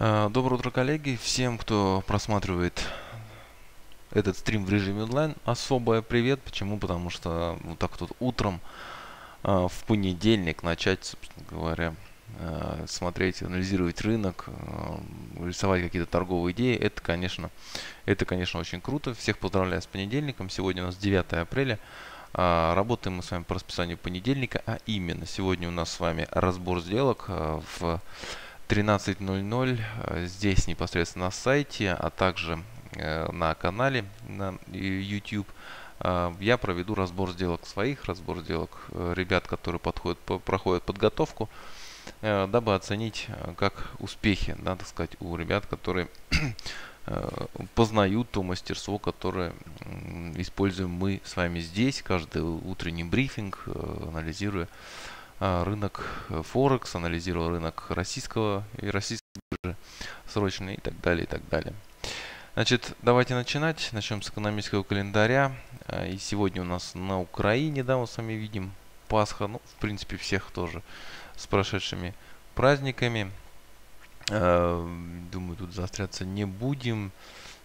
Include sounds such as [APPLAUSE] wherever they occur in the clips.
А, доброе утро, коллеги. Всем, кто просматривает этот стрим в режиме онлайн, особое привет. Почему? Потому что вот так тут утром а, в понедельник начать, собственно говоря, а, смотреть, анализировать рынок, рисовать какие-то торговые идеи, это, конечно, это, конечно, очень круто. Всех поздравляю с понедельником. Сегодня у нас 9 апреля. Работаем мы с вами по расписанию понедельника, а именно сегодня у нас с вами разбор сделок в 13.00 э, здесь непосредственно на сайте, а также э, на канале на YouTube. Э, я проведу разбор сделок своих, разбор сделок ребят, которые подходят, проходят подготовку, дабы оценить как успехи, да, так сказать, у ребят, которые [CLEARS THROAT] познают то мастерство, которое используем мы с вами здесь, каждый утренний брифинг, анализируя рынок э, Форекс, анализировал рынок российского и российской биржи срочно и так далее, и так далее. Значит, давайте начинать. Начнем с экономического календаря. А, и сегодня у нас на Украине, да, мы с вами видим Пасха. Ну, в принципе, всех тоже с прошедшими праздниками. А, думаю, тут заостряться не будем.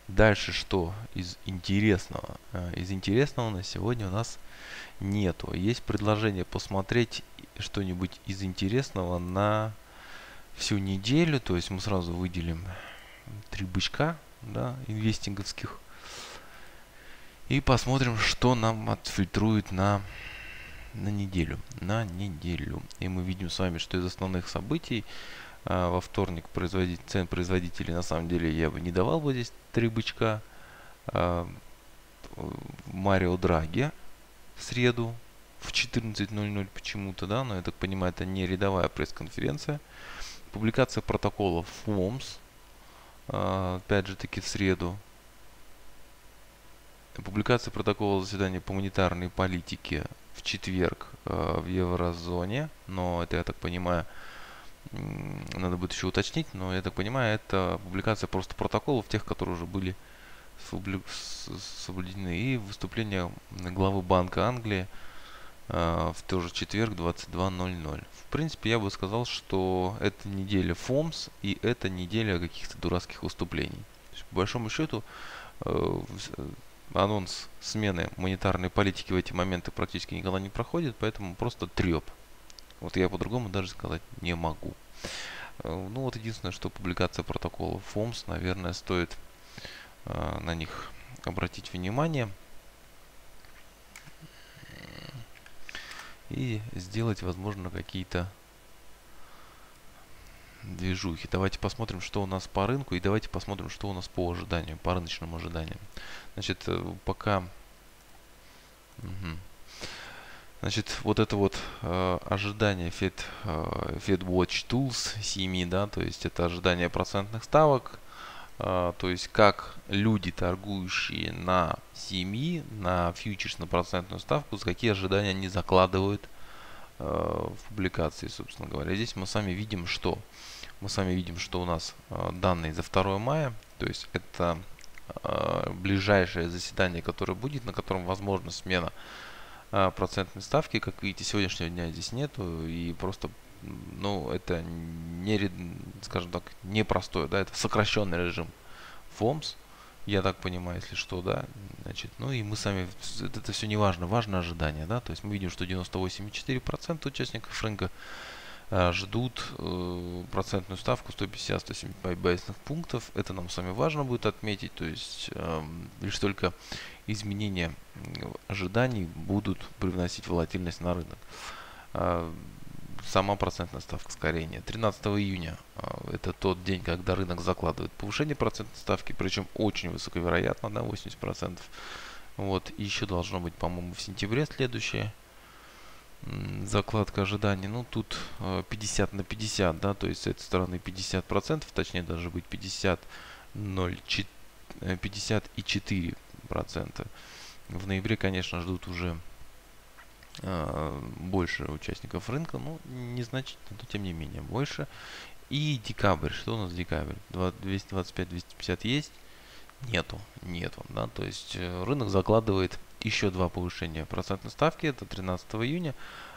Дальше что из интересного? Из интересного на сегодня у нас нету. Есть предложение посмотреть что-нибудь из интересного на всю неделю. То есть мы сразу выделим три бычка, да, инвестинговских. И посмотрим, что нам отфильтрует на, на неделю. На неделю. И мы видим с вами, что из основных событий а, во вторник производить, цен производителей на самом деле я бы не давал бы здесь три бычка. А, Марио Драги в среду в 14.00 почему-то, да, но я так понимаю, это не рядовая пресс-конференция. Публикация протоколов ФОМС, а, опять же таки в среду. Публикация протокола заседания по монетарной политике в четверг а, в еврозоне, но это, я так понимаю, надо будет еще уточнить, но я так понимаю, это публикация просто протоколов тех, которые уже были соблюдены. И выступление главы Банка Англии в тот же четверг 22.00. В принципе, я бы сказал, что это неделя ФОМС и это неделя каких-то дурацких выступлений. По большому счету, э, анонс смены монетарной политики в эти моменты практически никогда не проходит, поэтому просто треп. Вот я по-другому даже сказать не могу. Э, ну вот единственное, что публикация протокола ФОМС, наверное, стоит на них обратить внимание – и сделать, возможно, какие-то движухи. Давайте посмотрим, что у нас по рынку, и давайте посмотрим, что у нас по ожиданию, по рыночным ожиданиям. Значит, э, пока... Угу. Значит, вот это вот э, ожидание Fed, э, Fed Watch Tools 7, да, то есть это ожидание процентных ставок, а, то есть как люди, торгующие на семьи, на фьючерс на процентную ставку, с какие ожидания они закладывают а, в публикации, собственно говоря. Здесь мы сами видим, что мы сами видим, что у нас а, данные за 2 мая, то есть это ближайшее заседание, которое будет, на котором возможна смена процентной ставки. Как видите, сегодняшнего дня здесь нету, и просто ну, это не, скажем так, непростое, да, это сокращенный режим FOMS, я так понимаю, если что, да, значит, ну и мы сами, это, это все не важно, важно ожидание, да, то есть мы видим, что 98,4% участников рынка а, ждут э, процентную ставку 150-175 базисных пунктов, это нам с вами важно будет отметить, то есть э, лишь только изменения ожиданий будут привносить волатильность на рынок. А, сама процентная ставка ускорения. 13 июня это тот день, когда рынок закладывает повышение процентной ставки, причем очень высоковероятно, да, 80%. Вот, и еще должно быть, по-моему, в сентябре следующее закладка ожиданий. Ну, тут 50 а, на 50, да, то есть с этой стороны 50%, точнее даже быть 50, 0, 50 и 4 процента. В ноябре, конечно, ждут уже Э, больше участников рынка, ну, незначительно, но тем не менее больше. И декабрь, что у нас декабрь? 225-250 есть? Нету, нету, да, то есть э, рынок закладывает еще два повышения процентной ставки, это 13 июня,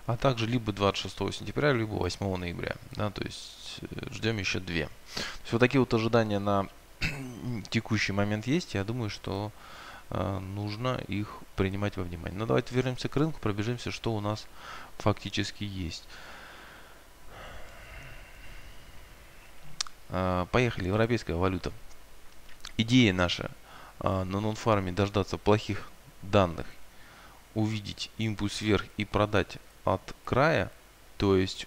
а также либо 26 сентября, либо 8 ноября. Да, то есть э, ждем еще две. То есть вот такие вот ожидания на [CLEARS THROAT] текущий момент есть. Я думаю, что э, нужно их принимать во внимание. Но давайте вернемся к рынку, пробежимся, что у нас фактически есть. Э, поехали, европейская валюта. Идея наша э, на нонфарме дождаться плохих данных, увидеть импульс вверх и продать от края, то есть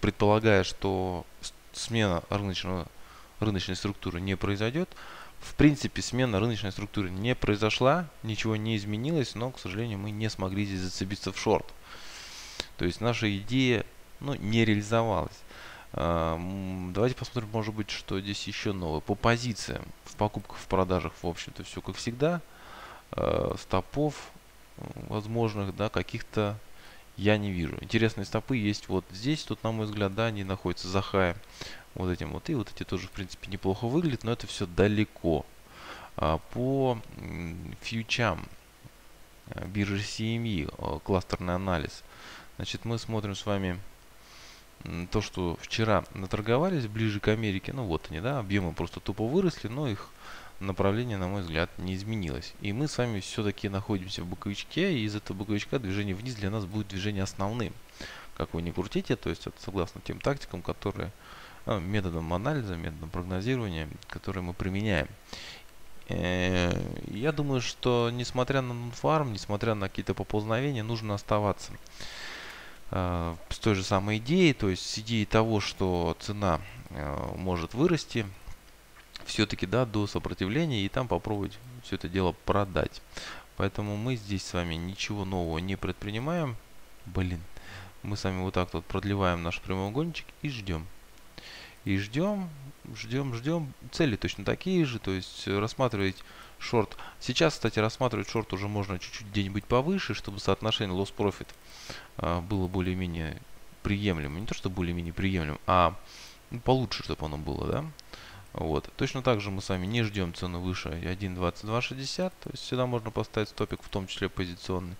предполагая, что смена рыночного, рыночной структуры не произойдет, в принципе, смена рыночной структуры не произошла, ничего не изменилось, но, к сожалению, мы не смогли здесь зацепиться в шорт. То есть наша идея ну, не реализовалась. А, давайте посмотрим, может быть, что здесь еще новое. По позициям, в покупках, в продажах, в общем-то, все как всегда. А, стопов возможных, да, каких-то я не вижу. Интересные стопы есть вот здесь, тут, на мой взгляд, да, они находятся за хаем вот этим вот. И вот эти тоже, в принципе, неплохо выглядят, но это все далеко. А, по фьючам а, биржи CME, а, кластерный анализ. Значит, мы смотрим с вами то, что вчера наторговались ближе к Америке. Ну вот они, да, объемы просто тупо выросли, но их направление, на мой взгляд, не изменилось. И мы с вами все-таки находимся в боковичке, и из этого боковичка движение вниз для нас будет движение основным. Как вы не крутите, то есть это согласно тем тактикам, которые ну, методом анализа, методом прогнозирования, которые мы применяем. Э, я думаю, что несмотря на нонфарм, несмотря на какие-то поползновения, нужно оставаться э, с той же самой идеей, то есть с идеей того, что цена э, может вырасти, все-таки да, до сопротивления и там попробовать все это дело продать. Поэтому мы здесь с вами ничего нового не предпринимаем. Блин, мы с вами вот так вот продлеваем наш прямоугольничек и ждем. И ждем, ждем, ждем. Цели точно такие же, то есть рассматривать шорт. Сейчас, кстати, рассматривать шорт уже можно чуть-чуть где-нибудь повыше, чтобы соотношение loss profit а, было более-менее приемлемым. Не то, что более-менее приемлемым, а ну, получше, чтобы оно было, да. Вот. Точно так же мы с вами не ждем цену выше 1.2260, то есть сюда можно поставить стопик, в том числе позиционный.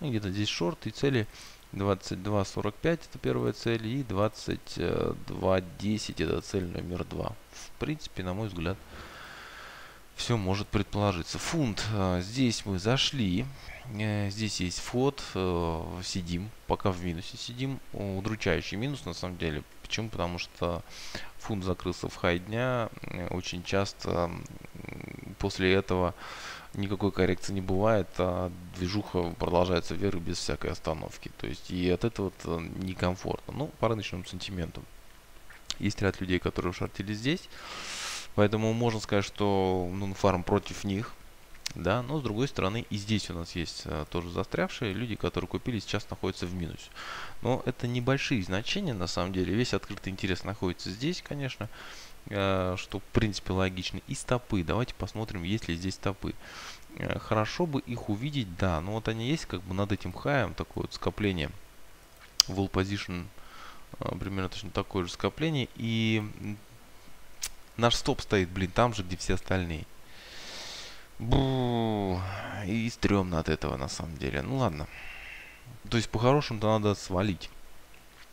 Ну, где-то здесь шорт и цели 22.45 это первая цель и 22.10 это цель номер два. В принципе, на мой взгляд, все может предположиться. Фунт. Э, здесь мы зашли. Э, здесь есть вход. Э, сидим. Пока в минусе сидим. Удручающий минус на самом деле. Почему? Потому что фунт закрылся в хай дня. Очень часто после этого никакой коррекции не бывает, а движуха продолжается вверх без всякой остановки. То есть и от этого э, некомфортно. Ну, по рыночному сантименту. Есть ряд людей, которые шортили здесь. Поэтому можно сказать, что ну, фарм против них. Да, но с другой стороны и здесь у нас есть а, тоже застрявшие люди, которые купили, сейчас находятся в минусе. Но это небольшие значения на самом деле. Весь открытый интерес находится здесь, конечно. Э, что в принципе логично. И стопы. Давайте посмотрим, есть ли здесь стопы. Э, хорошо бы их увидеть, да. Но вот они есть как бы над этим хаем, такое вот скопление. Wall position примерно точно такое же скопление. И наш стоп стоит, блин, там же, где все остальные. Бу, и стрёмно от этого на самом деле. Ну ладно. То есть по-хорошему-то надо свалить.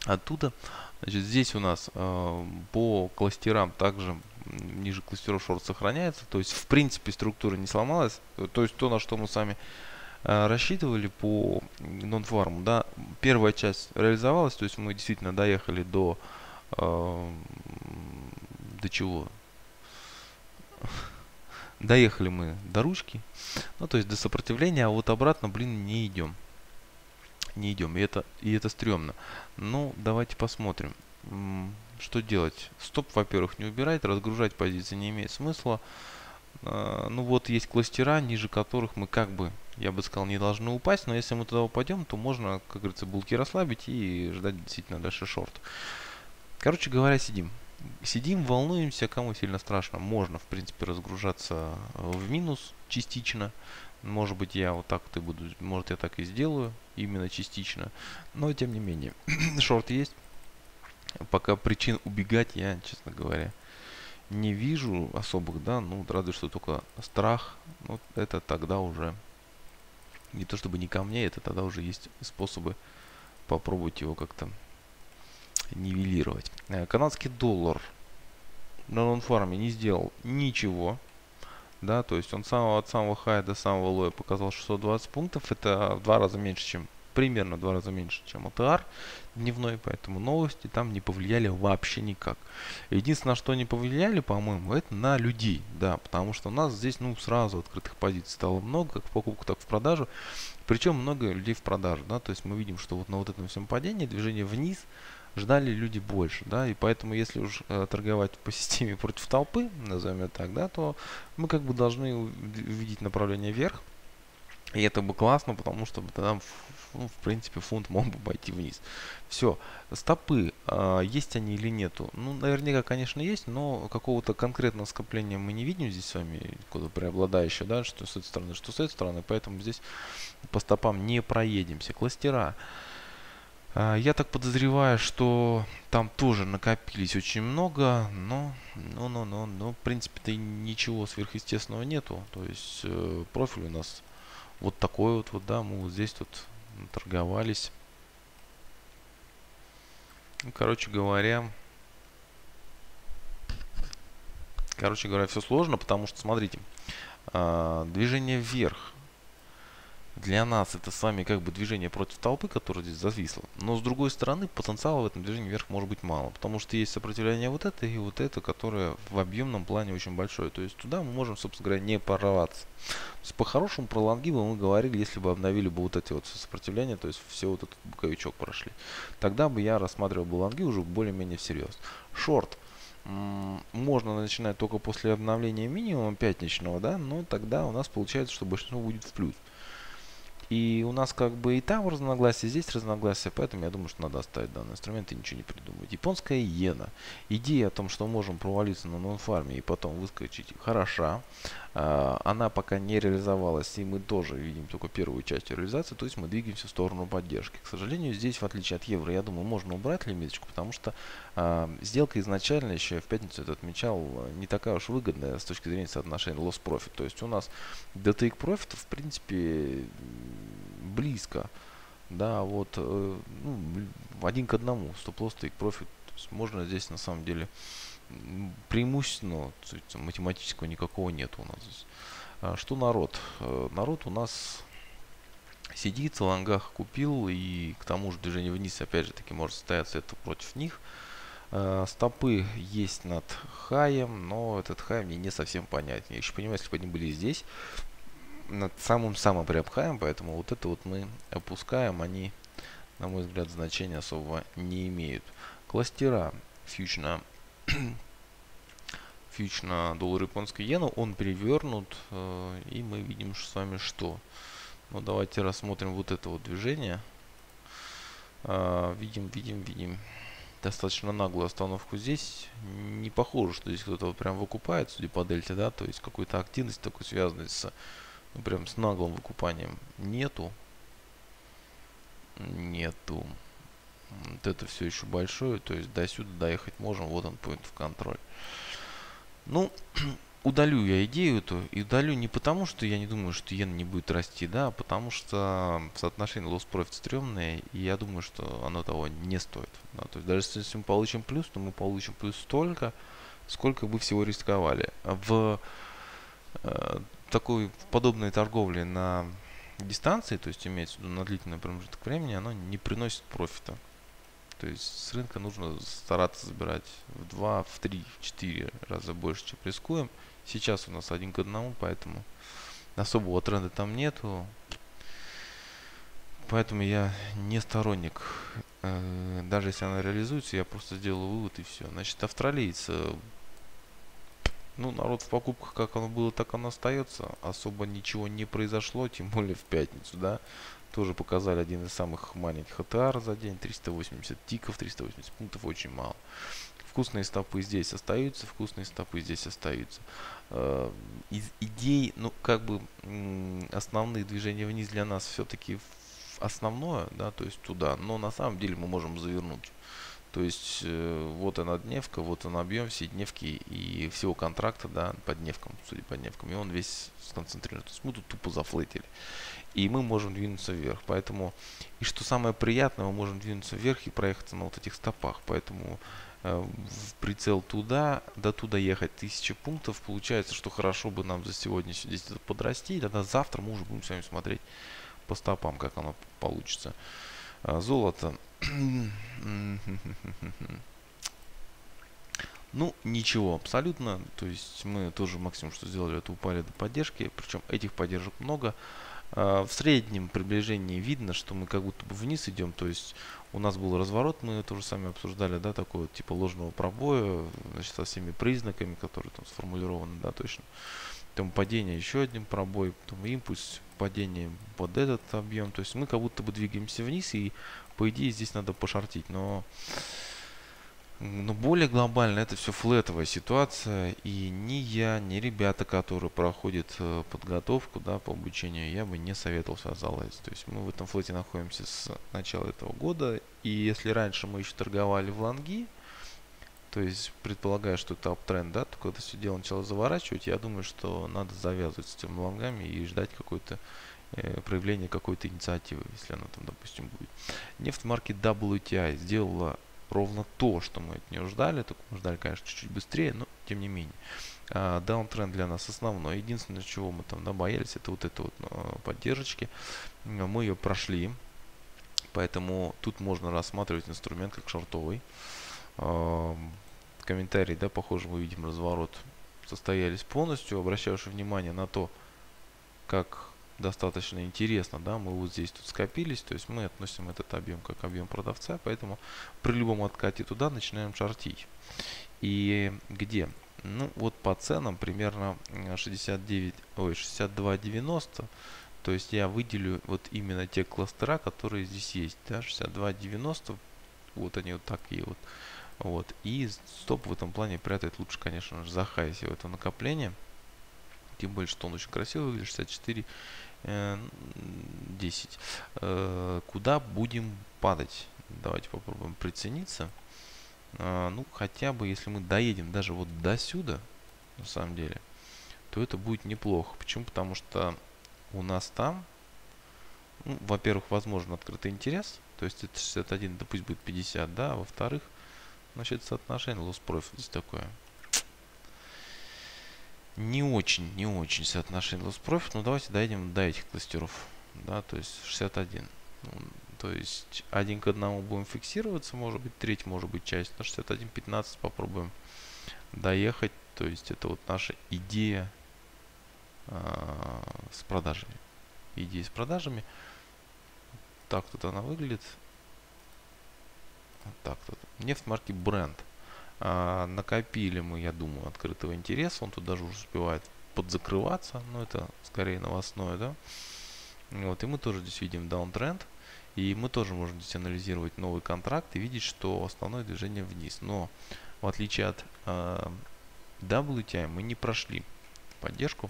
Оттуда Значит, здесь у нас э, по кластерам также ниже кластеров шорт сохраняется. То есть, в принципе, структура не сломалась. То есть, то, на что мы сами э, рассчитывали по нонфарму, да, первая часть реализовалась. То есть, мы действительно доехали до... Э, до чего? Доехали мы до ручки. Ну, то есть, до сопротивления, а вот обратно, блин, не идем не идем. И это, и это стрёмно. Ну, давайте посмотрим. Что делать? Стоп, во-первых, не убирать, разгружать позиции не имеет смысла. А, ну вот есть кластера, ниже которых мы как бы, я бы сказал, не должны упасть. Но если мы туда упадем, то можно, как говорится, булки расслабить и ждать действительно дальше шорт. Короче говоря, сидим. Сидим, волнуемся, кому сильно страшно. Можно, в принципе, разгружаться в минус частично. Может быть, я вот так вот и буду, может, я так и сделаю, именно частично. Но, тем не менее, [CLEARS THROAT] шорт есть. Пока причин убегать я, честно говоря, не вижу особых, да, ну, разве что только страх, вот это тогда уже, не то чтобы не ко мне, это тогда уже есть способы попробовать его как-то нивелировать. Э, канадский доллар на нонфарме не сделал ничего. Да, то есть он самого, от самого хая до самого лоя показал 620 пунктов. Это в два раза меньше, чем примерно в два раза меньше, чем ОТР дневной, поэтому новости там не повлияли вообще никак. Единственное, что не повлияли, по-моему, это на людей, да, потому что у нас здесь, ну, сразу открытых позиций стало много, как в покупку, так в продажу, причем много людей в продажу, да, то есть мы видим, что вот на вот этом всем падении движение вниз ждали люди больше, да, и поэтому если уж э, торговать по [LAUGHS] системе против толпы, назовем это так, да, то мы как бы должны увидеть направление вверх, и это бы классно, потому что тогда, ну, в принципе, фунт мог бы пойти вниз. Все. Стопы, э, есть они или нету? Ну, наверняка, конечно, есть, но какого-то конкретного скопления мы не видим здесь с вами, куда преобладающее, да, что с этой стороны, что с этой стороны, поэтому здесь по стопам не проедемся. Кластера. Э, я так подозреваю, что там тоже накопились очень много, но, но, но, но, но в принципе-то ничего сверхъестественного нету. То есть э, профиль у нас вот такой вот, вот, да, мы вот здесь тут торговались. Ну, короче говоря, короче говоря, все сложно, потому что, смотрите, э, движение вверх для нас это с вами как бы движение против толпы, которое здесь зависло. Но с другой стороны, потенциала в этом движении вверх может быть мало. Потому что есть сопротивление вот это и вот это, которое в объемном плане очень большое. То есть туда мы можем, собственно говоря, не есть по-хорошему про лонги бы мы говорили, если бы обновили бы вот эти вот сопротивления, то есть все вот этот боковичок прошли. Тогда бы я рассматривал бы лонги уже более-менее всерьез. Шорт можно начинать только после обновления минимума пятничного, да, но тогда у нас получается, что большинство будет в плюс. И у нас как бы и там разногласия, здесь разногласия, поэтому я думаю, что надо оставить данный инструмент и ничего не придумывать. Японская иена. Идея о том, что можем провалиться на нонфарме и потом выскочить, хороша. А, она пока не реализовалась, и мы тоже видим только первую часть реализации, то есть мы двигаемся в сторону поддержки. К сожалению, здесь, в отличие от евро, я думаю, можно убрать лимиточку, потому что э, сделка изначально, еще в пятницу это отмечал, не такая уж выгодная с точки зрения соотношения loss profit. То есть у нас до take profit, в принципе, близко. Да, вот, э, ну, один к одному, стоп-лосс, take profit. можно здесь на самом деле преимущественного математического никакого нет у нас здесь. А что народ? Э, народ у нас сидит, в лонгах купил, и к тому же движение вниз, опять же таки, может состояться это против них. Э, стопы есть над хаем, но этот хай мне не совсем понятен. Я еще понимаю, если бы они были здесь, над самым-самым прям поэтому вот это вот мы опускаем, они, на мой взгляд, значения особого не имеют. Кластера фьючна [COUGHS] фьюч на доллар японской иену, он перевернут, э, и мы видим с вами что. Ну, давайте рассмотрим вот это вот движение. Э, видим, видим, видим достаточно наглую остановку здесь. Не похоже, что здесь кто-то прям выкупает, судя по дельте, да, то есть какой-то активность такой связанной с, ну, прям с наглым выкупанием нету. Нету. Вот это все еще большое, то есть до сюда доехать можем, вот он point в контроль. Ну, [CLEARS THROAT] удалю я идею эту, и удалю не потому, что я не думаю, что иена не будет расти, да, а потому что соотношение loss profit стрёмное, и я думаю, что оно того не стоит. Да, то есть даже если мы получим плюс, то мы получим плюс столько, сколько бы всего рисковали. В э, такой подобной торговле на дистанции, то есть имеется в виду на длительный промежуток времени, оно не приносит профита. То есть с рынка нужно стараться забирать в 2, в 3, в 4 раза больше, чем рискуем. Сейчас у нас один к одному, поэтому особого тренда там нету. Поэтому я не сторонник. Э, даже если она реализуется, я просто сделаю вывод и все. Значит, австралийцы. Ну, народ в покупках, как оно было, так оно остается. Особо ничего не произошло, тем более в пятницу, да. Тоже показали один из самых маленьких АТР за день. 380 тиков, 380 пунктов, очень мало. Вкусные стопы здесь остаются, вкусные стопы здесь остаются. Э, из идей, ну, как бы основные движения вниз для нас все-таки основное, да, то есть туда. Но на самом деле мы можем завернуть То есть э, вот она дневка, вот он объем всей дневки и всего контракта, да, по дневкам, судя по дневкам, и он весь сконцентрирован. То есть мы тут тупо зафлетили. И мы можем двинуться вверх. Поэтому, и что самое приятное, мы можем двинуться вверх и проехаться на вот этих стопах. Поэтому в прицел туда, до туда ехать тысячи пунктов. Получается, что хорошо бы нам за сегодня здесь подрасти. И тогда завтра мы уже будем с вами смотреть по стопам, как оно получится. А, золото. [LAUGHS] Ну, ничего, абсолютно. То есть мы тоже максимум, что сделали, это упали до поддержки. Причем этих поддержек много. А, в среднем приближении видно, что мы как будто бы вниз идем. То есть у нас был разворот, мы тоже сами обсуждали, да, такой вот типа ложного пробоя, значит, со всеми признаками, которые там сформулированы, да, точно. Потом падение, еще один пробой, потом импульс, падение под этот объем. То есть мы как будто бы двигаемся вниз, и по идее здесь надо пошортить. Но, но более глобально это все флетовая ситуация. И ни я, ни ребята, которые проходят э, подготовку да, по обучению, я бы не советовал сюда залазить. То есть мы в этом флете находимся с начала этого года. И если раньше мы еще торговали в лонги, то есть, предполагая, что это аптренд, да, то когда все дело начало заворачивать, я думаю, что надо завязывать с этими лонгами и ждать какое-то э, проявление какой-то инициативы, если она там, допустим, будет. Нефть марки WTI сделала ровно то, что мы от нее ждали, только мы ждали, конечно, чуть-чуть быстрее, но тем не менее. А, даунтренд для нас основной. Единственное, чего мы там да, боялись, это вот это вот а, поддержки. Мы ее прошли, поэтому тут можно рассматривать инструмент как шортовый комментарии, да, похоже, мы видим разворот, состоялись полностью. Обращаю ваше внимание на то, как достаточно интересно, да, мы вот здесь тут скопились, то есть мы относим этот объем как объем продавца, поэтому при любом откате туда начинаем шортить. И где? Ну, вот по ценам примерно 69, ой, 62.90, то есть я выделю вот именно те кластера, которые здесь есть, да, 62.90, вот они вот такие вот вот. И стоп в этом плане прятать лучше, конечно же, за хай в это накопление. Тем более, что он очень красиво выглядит. 64 10. Э, куда будем падать? Давайте попробуем прицениться. Э, ну, хотя бы, если мы доедем даже вот до сюда, на самом деле, то это будет неплохо. Почему? Потому что у нас там, ну, во-первых, возможен открытый интерес. То есть это 61, да пусть будет 50, да. А во-вторых, Значит, соотношение profit здесь такое. Не очень, не очень соотношение loss profit. Но давайте дойдем до этих кластеров. Да, то есть 61. Ну, то есть один к одному будем фиксироваться, может быть, треть, может быть, часть. На 61, 15 попробуем доехать. То есть это вот наша идея э, с продажами. Идея с продажами. Так тут она выглядит. Вот так тут. Нефть марки Brent. А, накопили мы, я думаю, открытого интереса. Он тут даже уже успевает подзакрываться. Но это скорее новостное, да. Вот, и мы тоже здесь видим даунтренд. И мы тоже можем здесь анализировать новый контракт и видеть, что основное движение вниз. Но в отличие от э, WTI мы не прошли поддержку.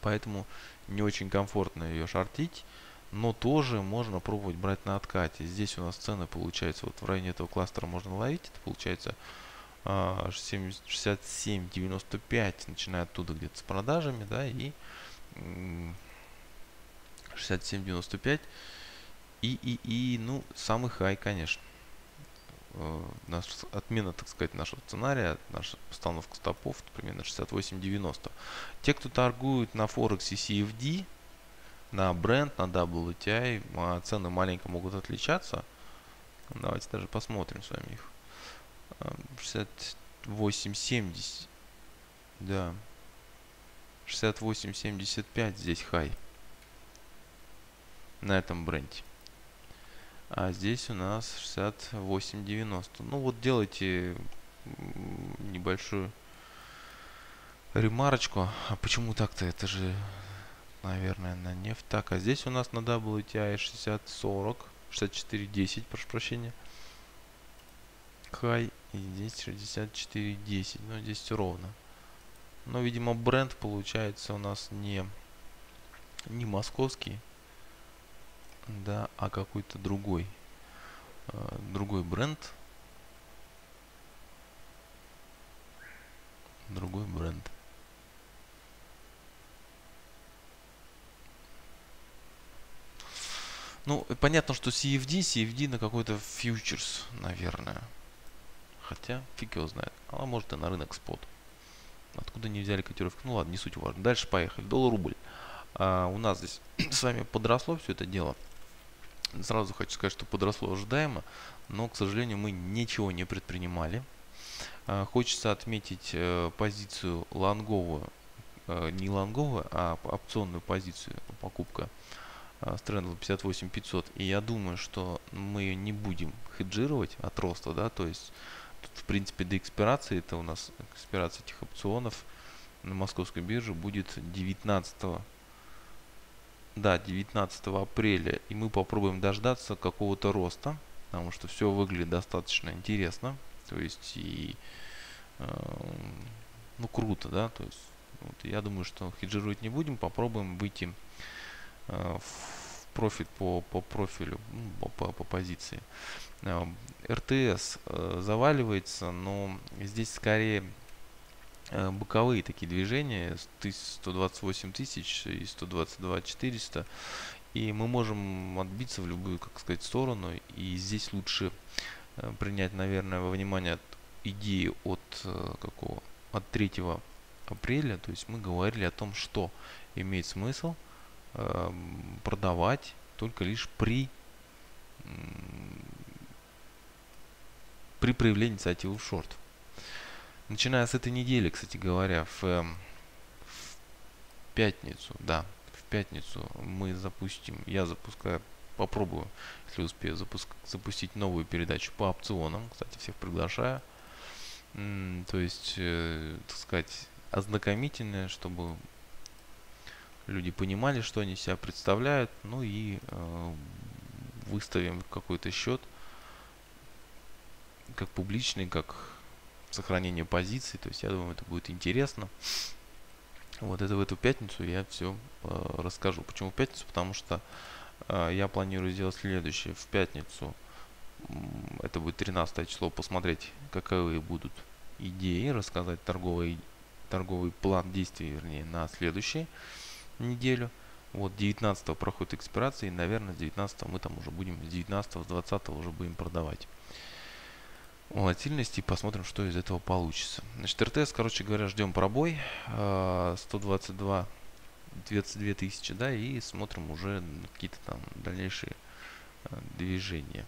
Поэтому не очень комфортно ее шортить но тоже можно пробовать брать на откате. Здесь у нас цены получается, вот в районе этого кластера можно ловить, это получается 67-95, начиная оттуда где-то с продажами, да, и 67-95, и, и, и, ну, самый хай, конечно. Э, наш, отмена, так сказать, нашего сценария, наша постановка стопов, примерно 68-90. Те, кто торгует на Форексе CFD, на бренд, на WTI а цены маленько могут отличаться. Давайте даже посмотрим с вами их. 68.70. Да. 68.75 здесь хай. На этом бренде. А здесь у нас 68.90. Ну вот делайте небольшую ремарочку. А почему так-то? Это же наверное, на нефть. Так, а здесь у нас на WTI 6040, 6410, прошу прощения. Хай, и здесь 6410, но ну, здесь ровно. Но, видимо, бренд получается у нас не, не московский, да, а какой-то другой, э, другой бренд. Другой бренд. Ну, понятно, что CFD, CFD на какой-то фьючерс, наверное. Хотя, фиг его знает. А может и на рынок спот. Откуда не взяли котировки? Ну ладно, не суть важно. Дальше поехали. Доллар-рубль. А, у нас здесь [CLEARS THROAT] с вами подросло все это дело. Сразу хочу сказать, что подросло ожидаемо, но, к сожалению, мы ничего не предпринимали. А, хочется отметить э, позицию лонговую, э, не лонговую, а опционную позицию покупка с трендом 58 500. И я думаю, что мы ее не будем хеджировать от роста, да, то есть тут, в принципе, до экспирации, это у нас экспирация этих опционов на московской бирже будет 19 да, 19 апреля, и мы попробуем дождаться какого-то роста, потому что все выглядит достаточно интересно, то есть и э, ну круто, да, то есть вот, я думаю, что хеджировать не будем, попробуем выйти в профит по, по профилю, ну, по, по, по позиции. Э, РТС э, заваливается, но здесь скорее Э, боковые такие движения 128 тысяч и 122 400 и мы можем отбиться в любую как сказать сторону. И здесь лучше э, принять наверное во внимание идеи от э, какого? От 3 апреля. То есть мы говорили о том что имеет смысл продавать только лишь при при проявлении инициативы в шорт Начиная с этой недели, кстати говоря, в, эм, в пятницу, да, в пятницу мы запустим, я запускаю, попробую, если успею, запуск, запустить новую передачу по опционам. Кстати, всех приглашаю. То есть, э, так сказать, ознакомительное, чтобы люди понимали, что они себя представляют, ну и э, выставим какой-то счет, как публичный, как сохранению позиций. То есть я думаю, это будет интересно. Вот это в эту пятницу я все э, расскажу. Почему в пятницу? Потому что э, я планирую сделать следующее. В пятницу, это будет 13 число, посмотреть, каковы будут идеи, рассказать торговый, торговый план действий, вернее, на следующую неделю. Вот 19 проходит экспирация, и, наверное, с 19 мы там уже будем, с 19 с 20 уже будем продавать волатильности и посмотрим, что из этого получится. Значит, РТС, короче говоря, ждем пробой 122 22 тысячи, да, и смотрим уже какие-то там дальнейшие а, движения.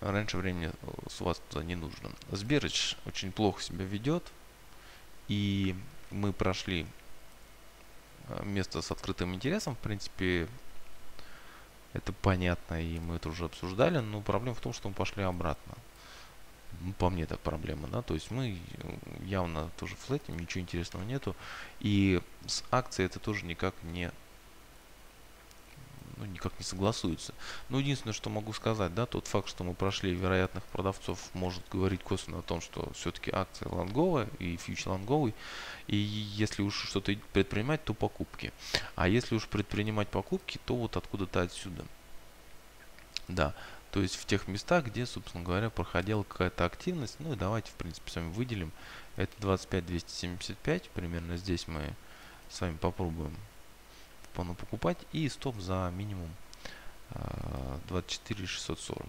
Раньше времени с вас туда не нужно. Сберыч очень плохо себя ведет, и мы прошли а, место с открытым интересом, в принципе, это понятно, и мы это уже обсуждали, но проблема в том, что мы пошли обратно. Ну, по мне так проблема, да, то есть мы э, явно тоже флетим, ничего интересного нету, и с акцией это тоже никак не ну, никак не согласуется. Но единственное, что могу сказать, да, тот факт, что мы прошли вероятных продавцов, может говорить косвенно о том, что все-таки акция лонговая и фьючер лонговый. И если уж что-то предпринимать, то покупки. А если уж предпринимать покупки, то вот откуда-то отсюда. Да, то есть в тех местах, где, собственно говоря, проходила какая-то активность. Ну и давайте, в принципе, с вами выделим. Это 25275. Примерно здесь мы с вами попробуем вполне покупать. И стоп за минимум 24640.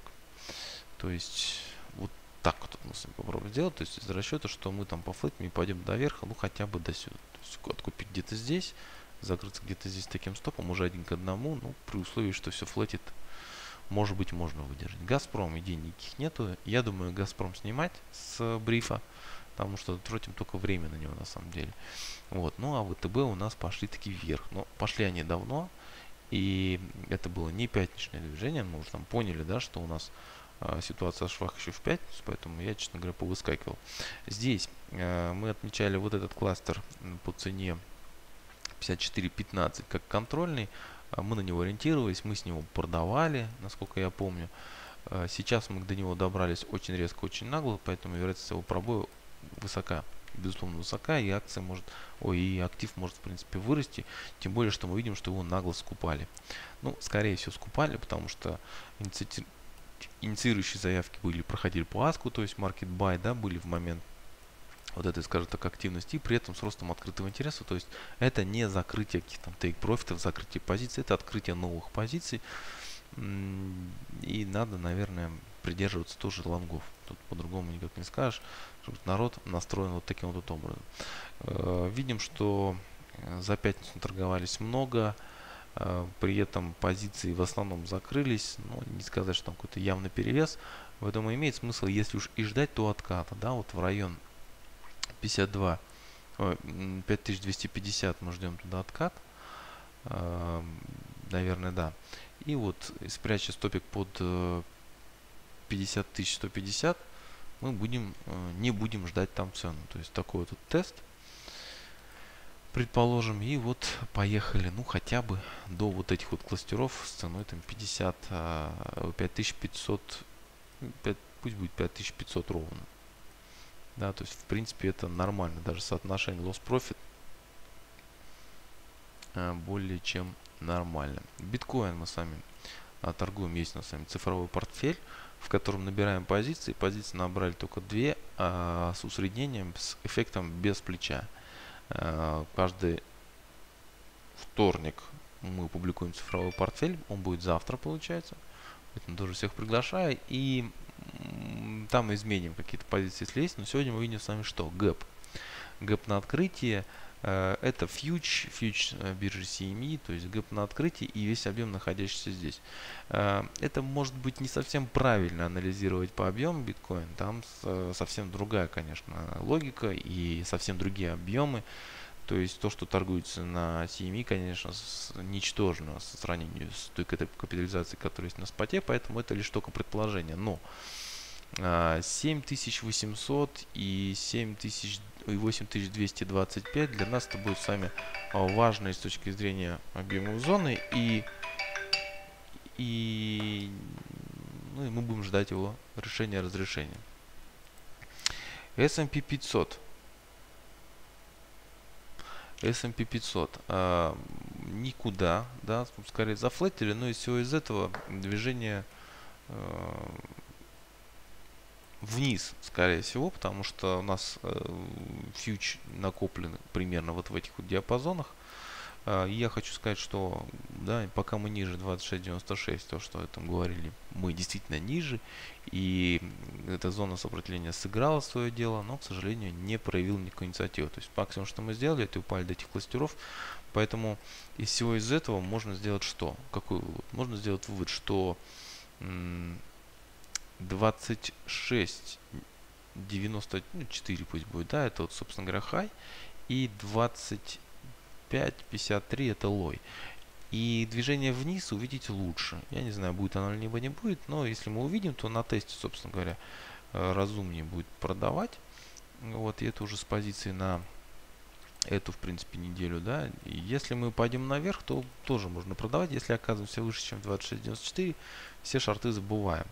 То есть вот так вот мы с вами попробуем сделать. То есть из расчета, что мы там по флетме пойдем до верха, ну хотя бы до сюда. То есть откупить где-то здесь, закрыться где-то здесь таким стопом, уже один к одному, ну при условии, что все флетит может быть, можно выдержать. Газпром идей никаких нету. Я думаю, Газпром снимать с брифа, потому что тратим только время на него на самом деле. Вот. Ну а ВТБ у нас пошли такие вверх. Но пошли они давно, и это было не пятничное движение. Мы уже там поняли, да, что у нас э, ситуация швах еще в пятницу, поэтому я, честно говоря, повыскакивал. Здесь э, мы отмечали вот этот кластер по цене 54.15 как контрольный. А мы на него ориентировались, мы с него продавали, насколько я помню. А сейчас мы до него добрались очень резко, очень нагло, поэтому вероятность его пробоя высока. Безусловно, высока, и акция может, ой, и актив может, в принципе, вырасти. Тем более, что мы видим, что его нагло скупали. Ну, скорее всего, скупали, потому что иници... инициирующие заявки были, проходили по аску, то есть market buy, да, были в момент вот этой, скажем так, активности, при этом с ростом открытого интереса. То есть это не закрытие каких-то тейк-профитов, закрытие позиций, это открытие новых позиций. И надо, наверное, придерживаться тоже лонгов. Тут по-другому никак не скажешь. Народ настроен вот таким вот образом. Э, видим, что э, за пятницу торговались много. Э, при этом позиции в основном закрылись. Но не сказать, что там какой-то явный перевес. Поэтому имеет смысл, если уж и ждать, то отката. Да, вот в район 52, 5250 мы ждем туда откат. Наверное, да. И вот спряча стопик под 50 150, мы будем, не будем ждать там цену. То есть такой вот тест предположим. И вот поехали, ну, хотя бы до вот этих вот кластеров с ценой там 50, 5500, 5, пусть будет 5500 ровно. Да, то есть, в принципе, это нормально. Даже соотношение loss-profit а, более чем нормально. Биткоин мы с вами а, торгуем. Есть у нас с вами цифровой портфель, в котором набираем позиции. Позиции набрали только две, а с усреднением, с эффектом без плеча. А, каждый вторник мы публикуем цифровой портфель. Он будет завтра, получается. Поэтому тоже всех приглашаю. И там изменим какие-то позиции слезть. Но сегодня мы видим с вами что? Гэп. Гэп на открытие. Э, это фьюч, фьюч э, биржи CME, то есть гэп на открытие и весь объем, находящийся здесь. Э, это может быть не совсем правильно анализировать по объему биткоин. Там совсем другая, конечно, логика и совсем другие объемы. То есть то, что торгуется на CME, конечно, ничтожно по сравнению с той капитализацией, которая есть на споте, поэтому это лишь только предположение. Но 7800 а, и 7000 и 8225 для нас это будет с вами а, важно с точки зрения объемов зоны и и, ну, и мы будем ждать его решения разрешения. S&P 500 S&P 500 а, никуда, да, скорее зафлетили, но из всего из этого движение а, вниз, скорее всего, потому что у нас э, фьюч накоплен примерно вот в этих вот диапазонах. Э, я хочу сказать, что да, пока мы ниже 26.96, то, что этом говорили, мы действительно ниже. И эта зона сопротивления сыграла свое дело, но, к сожалению, не проявил никакой инициативы. То есть максимум, что мы сделали, это упали до этих кластеров. Поэтому из всего из этого можно сделать что? Какой вывод? Можно сделать вывод, что 26 94 ну, пусть будет, да, это вот, собственно говоря, хай. И 25 53 это лой. И движение вниз увидеть лучше. Я не знаю, будет оно либо не будет, но если мы увидим, то на тесте, собственно говоря, э, разумнее будет продавать. Вот, и это уже с позиции на эту, в принципе, неделю, да. И если мы пойдем наверх, то тоже можно продавать. Если оказываемся выше, чем 26.94, все шарты забываем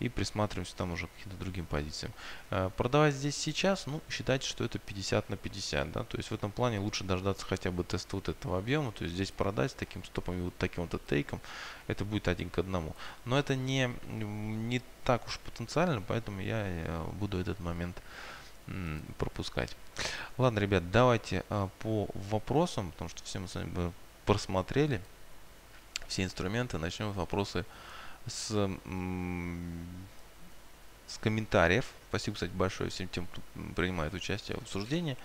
и присматриваемся там уже к каким-то другим позициям. Э, продавать здесь сейчас, ну, считайте, что это 50 на 50, да, то есть в этом плане лучше дождаться хотя бы теста вот этого объема, то есть здесь продать с таким стопом и вот таким вот тейком, это будет один к одному. Но это не, не так уж потенциально, поэтому я э, буду этот момент пропускать. Ладно, ребят, давайте а, по вопросам, потому что все мы с вами просмотрели все инструменты, начнем с вопросы с, с комментариев. Спасибо, кстати, большое всем тем, кто принимает участие в обсуждении.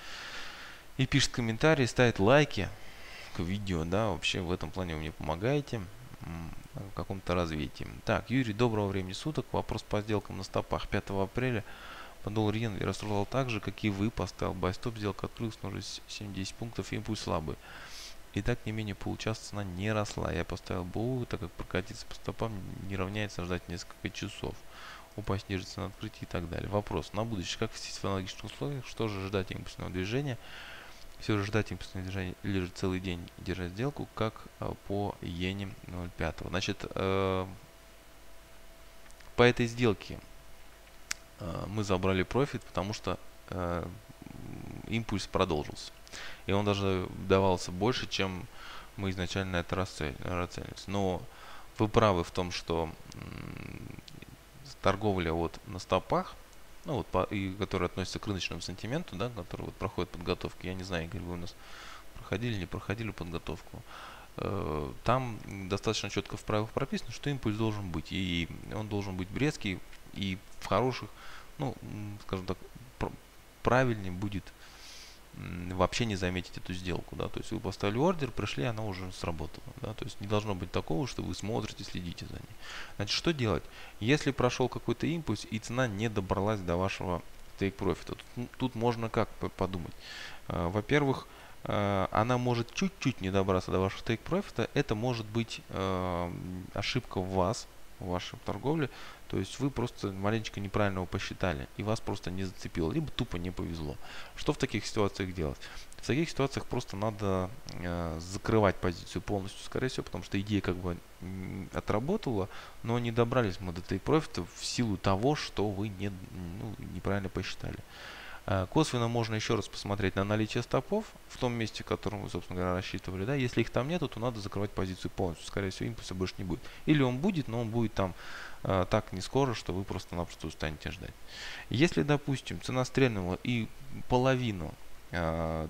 И пишет комментарии, ставит лайки к видео, да, вообще в этом плане вы мне помогаете в каком-то развитии. Так, Юрий, доброго времени суток. Вопрос по сделкам на стопах 5 апреля. По доллар иен я расстроил так же, как и вы. Поставил байстоп, сделка открылась, нужно 70 пунктов, импульс слабый. И так не менее получаса цена не росла. Я поставил БУ, так как прокатиться по стопам не равняется ждать несколько часов. Упасть ниже цены открытия и так далее. Вопрос. На будущее, как вести в аналогичных условиях? Что же ждать импульсного движения? Все же ждать импульсного движения или же целый день держать сделку, как э, по иене 0,5. Значит, э, по этой сделке э, мы забрали профит, потому что э, импульс продолжился. И он даже давался больше, чем мы изначально это расценивались. Но вы правы в том, что торговля вот на стопах, ну вот, по, и которые относятся к рыночному сантименту, да, который вот проходит подготовки. Я не знаю, Игорь, вы у нас проходили, не проходили подготовку. Э, там достаточно четко в правилах прописано, что импульс должен быть. И он должен быть брезкий и в хороших, ну, скажем так, правильнее будет вообще не заметить эту сделку, да, то есть вы поставили ордер, пришли, она уже сработала, да, то есть не должно быть такого, что вы смотрите, следите за ней. Значит, что делать? Если прошел какой-то импульс и цена не добралась до вашего take profit, тут, тут можно как подумать? Э, во-первых, э, она может чуть-чуть не добраться до вашего take profit, это может быть э, ошибка в вас, в вашей торговле, то есть вы просто маленечко неправильно его посчитали, и вас просто не зацепило, либо тупо не повезло. Что в таких ситуациях делать? В таких ситуациях просто надо э, закрывать позицию полностью, скорее всего, потому что идея как бы отработала, но не добрались мы до этой профита в силу того, что вы не, ну, неправильно посчитали. Э, косвенно можно еще раз посмотреть на наличие стопов в том месте, в котором вы, собственно говоря, рассчитывали. Да? Если их там нету, то надо закрывать позицию полностью. Скорее всего, импульса больше не будет. Или он будет, но он будет там э, так не скоро, что вы просто-напросто устанете ждать. Если, допустим, цена стрельнула и половину э,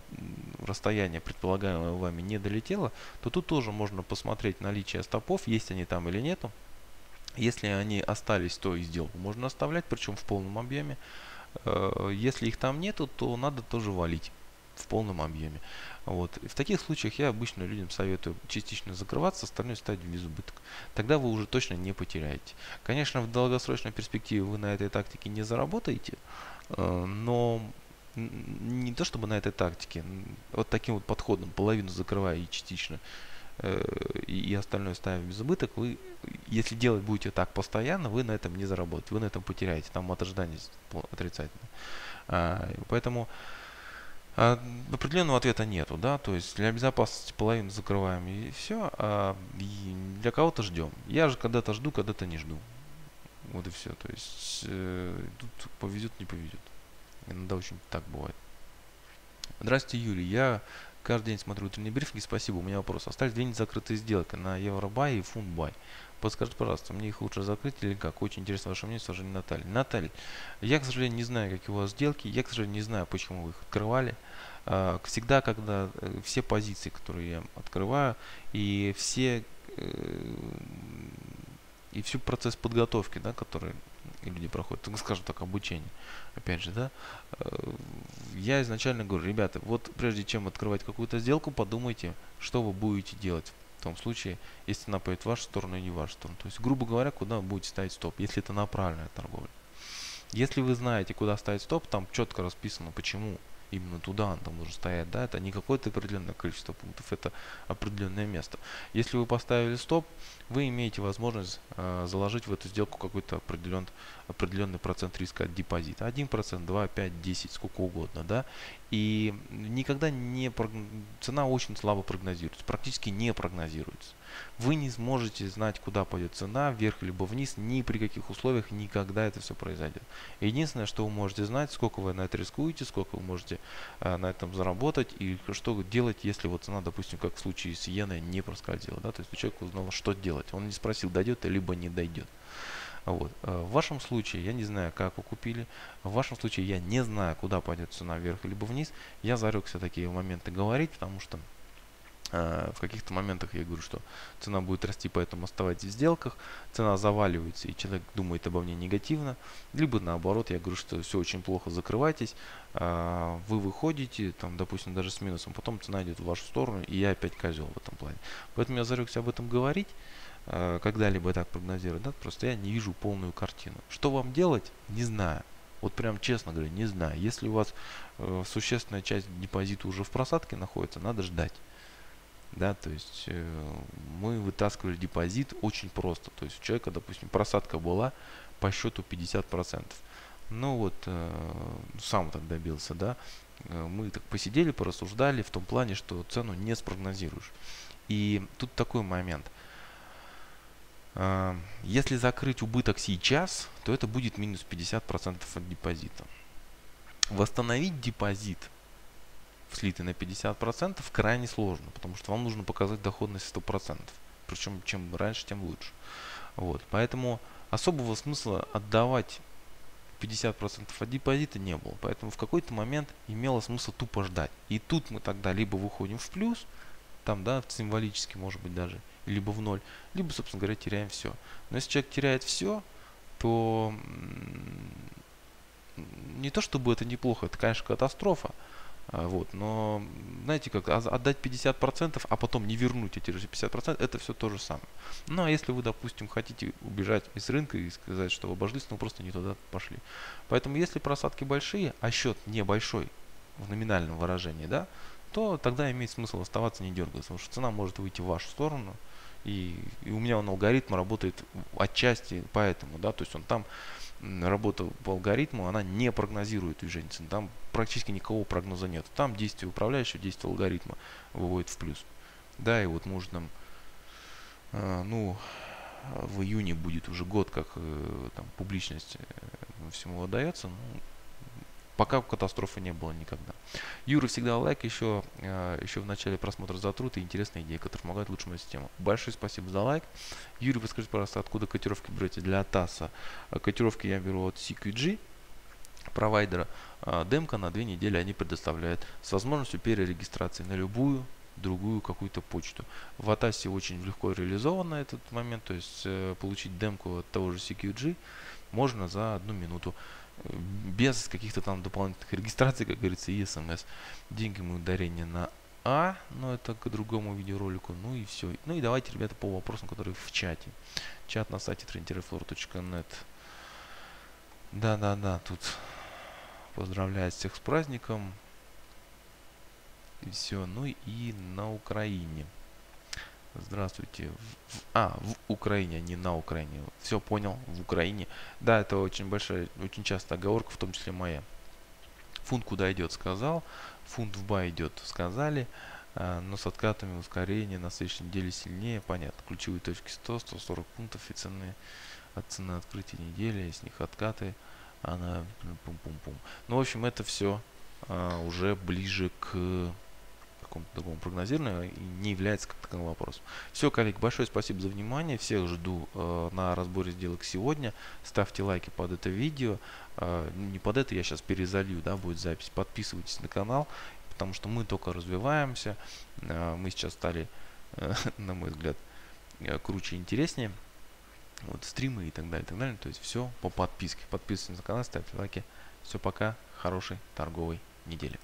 расстояния предполагаемого вами не долетело, то тут тоже можно посмотреть наличие стопов, есть они там или нету. Если они остались, то и сделку можно оставлять, причем в полном объеме. Э, если их там нету, то надо тоже валить в полном объеме. Вот. И в таких случаях я обычно людям советую частично закрываться, остальное ставить в безубыток. Тогда вы уже точно не потеряете. Конечно, в долгосрочной перспективе вы на этой тактике не заработаете, э, но не то чтобы на этой тактике, вот таким вот подходом, половину закрывая и частично Э, и остальное ставим без убыток, вы, если делать будете так постоянно, вы на этом не заработаете, вы на этом потеряете, там от ожидания отрицательно. А, поэтому а, определенного ответа нету, да, то есть для безопасности половину закрываем и все, а для кого-то ждем. Я же когда-то жду, когда-то не жду. Вот и все, то есть э, тут повезет, не повезет. Иногда очень так бывает. Здравствуйте, Юрий. Я Каждый день смотрю утренние брифинги. Спасибо. У меня вопрос. Остались две закрытые сделки на Евробай и Фунтбай. Подскажите, пожалуйста, мне их лучше закрыть или как? Очень интересно ваше мнение, сожалению, Наталья. Наталья, я, к сожалению, не знаю, какие у вас сделки. Я, к сожалению, не знаю, почему вы их открывали. А, всегда, когда э, все позиции, которые я открываю, и все э, и всю процесс подготовки, да, который люди проходят, так скажем так, обучение, опять же, да, э, я изначально говорю, ребята, вот прежде чем открывать какую-то сделку, подумайте, что вы будете делать в том случае, если она пойдет в вашу сторону и не в вашу сторону. То есть, грубо говоря, куда вы будете ставить стоп, если это направленная торговля. Если вы знаете, куда ставить стоп, там четко расписано, почему именно туда он там должен стоять, да, это не какое-то определенное количество пунктов, это определенное место. Если вы поставили стоп, вы имеете возможность э, заложить в эту сделку какой-то определен, определенный процент риска от депозита. 1%, 2, 5, 10, сколько угодно, да. И никогда не, цена очень слабо прогнозируется, практически не прогнозируется. Вы не сможете знать, куда пойдет цена, вверх либо вниз, ни при каких условиях, никогда это все произойдет. Единственное, что вы можете знать, сколько вы на это рискуете, сколько вы можете э, на этом заработать и что делать, если вот цена, допустим, как в случае с иеной, не проскользила. Да? То есть человек узнал, что делать. Он не спросил, дойдет либо не дойдет. Вот. Э, в вашем случае, я не знаю, как вы купили. В вашем случае, я не знаю, куда пойдет цена вверх либо вниз. Я зарекся такие моменты говорить, потому что в каких-то моментах я говорю, что цена будет расти, поэтому оставайтесь в сделках. Цена заваливается, и человек думает обо мне негативно. Либо наоборот, я говорю, что все очень плохо, закрывайтесь. Э, вы выходите, там, допустим, даже с минусом, потом цена идет в вашу сторону, и я опять козел в этом плане. Поэтому я зарекся об этом говорить. Э, когда-либо так прогнозировать, да, просто я не вижу полную картину. Что вам делать, не знаю. Вот прям честно говорю, не знаю. Если у вас э, существенная часть депозита уже в просадке находится, надо ждать. Да, то есть э, мы вытаскивали депозит очень просто. То есть у человека, допустим, просадка была по счету 50%. Ну вот, э, сам так добился, да. Э, мы так посидели, порассуждали в том плане, что цену не спрогнозируешь. И тут такой момент – а, если закрыть убыток сейчас, то это будет минус 50% от депозита. Восстановить депозит слитый на 50% крайне сложно, потому что вам нужно показать доходность 100%. Причем чем раньше, тем лучше. Вот. Поэтому особого смысла отдавать 50% от депозита не было. Поэтому в какой-то момент имело смысл тупо ждать. И тут мы тогда либо выходим в плюс, там, да, символически, может быть, даже, либо в ноль, либо, собственно говоря, теряем все. Но если человек теряет все, то не то чтобы это неплохо, это, конечно, катастрофа. А, вот, но, знаете, как отдать 50%, а потом не вернуть эти же 50%, это все то же самое. Ну, а если вы, допустим, хотите убежать из рынка и сказать, что вы обошлись, ну, просто не туда пошли. Поэтому, если просадки большие, а счет небольшой в номинальном выражении, да, то тогда имеет смысл оставаться, не дергаться, потому что цена может выйти в вашу сторону, и, и у меня он алгоритм работает отчасти поэтому, да, то есть он там работа по алгоритму, она не прогнозирует движение цен. Там практически никакого прогноза нет. Там действие управляющего, действие алгоритма выводит в плюс. Да, и вот можно, э, ну, в июне будет уже год, как э, там публичность э, всему выдается. Ну, Пока катастрофы не было никогда. Юра всегда лайк, еще, э, еще в начале просмотра за труд и интересные идеи, которые помогают лучшему систему. Большое спасибо за лайк. Юрий, подскажите, пожалуйста, откуда котировки берете для ТАСа? Э, котировки я беру от CQG, провайдера. Э, демка на две недели они предоставляют с возможностью перерегистрации на любую другую какую-то почту. В Атасе очень легко реализован на этот момент, то есть получить демку от того же CQG можно за одну минуту без каких-то там дополнительных регистраций, как говорится, и смс. Мы ударение на А, но это к другому видеоролику. Ну и все. Ну и давайте, ребята, по вопросам, которые в чате. Чат на сайте trendерfloor.net. Да-да-да, тут поздравляю всех с праздником. И все. Ну и на Украине. Здравствуйте. В, а, в Украине, а не на Украине. Все понял, в Украине. Да, это очень большая, очень часто оговорка, в том числе моя. Фунт куда идет, сказал. Фунт в бай идет, сказали. А, но с откатами ускорения на следующей неделе сильнее. Понятно. Ключевые точки 100, 140 пунктов и цены от цены открытия недели. С них откаты. Она пум-пум-пум. Ну, в общем, это все а, уже ближе к какому-то другому прогнозированию не является как таковым вопросом. Все, коллеги, большое спасибо за внимание. Всех жду э, на разборе сделок сегодня. Ставьте лайки под это видео. Э, не под это, я сейчас перезалью, да, будет запись. Подписывайтесь на канал, потому что мы только развиваемся. Э, мы сейчас стали, э, [LAUGHS] на мой взгляд, э, круче и интереснее. Вот стримы и так далее, и так далее. То есть все по подписке. Подписывайтесь на канал, ставьте лайки. Все, пока. Хорошей торговой недели.